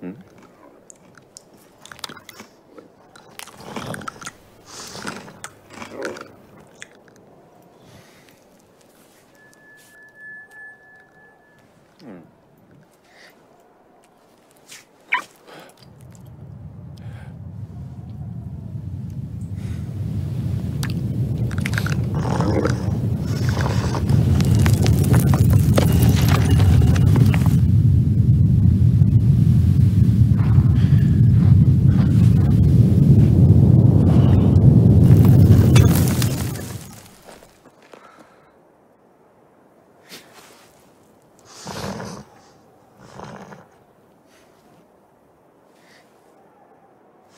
Hmm?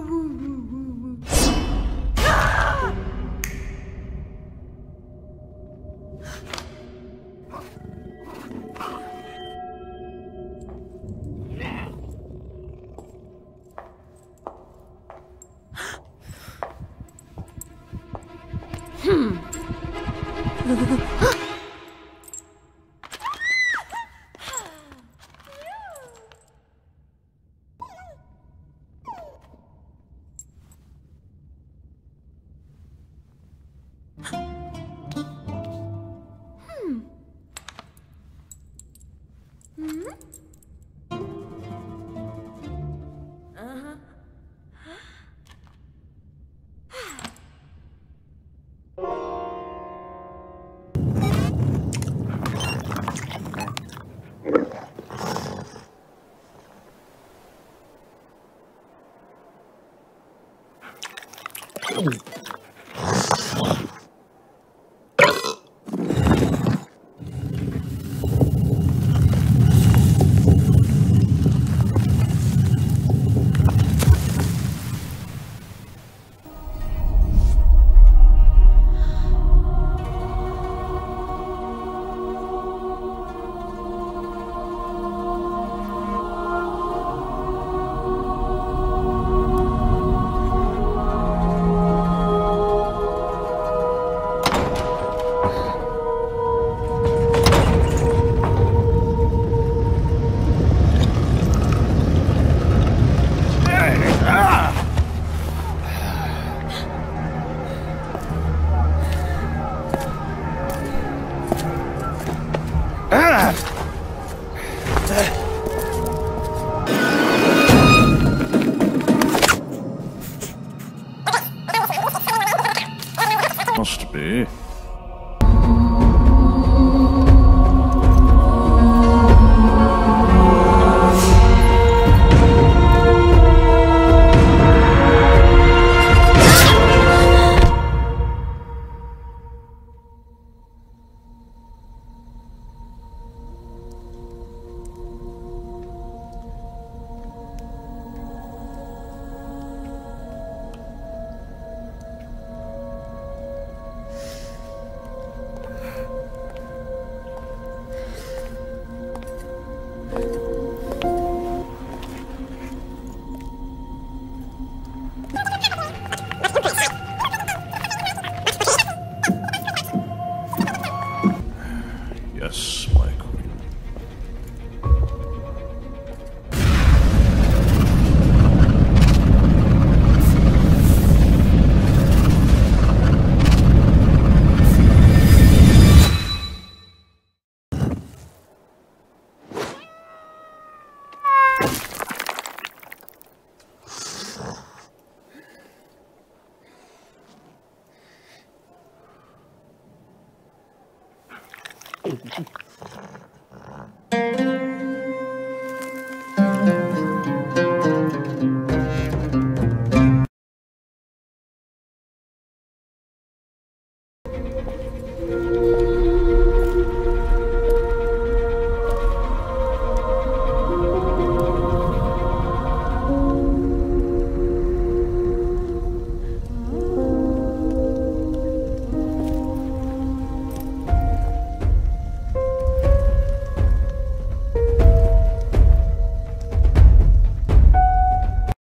Hmm. 嗯。嗯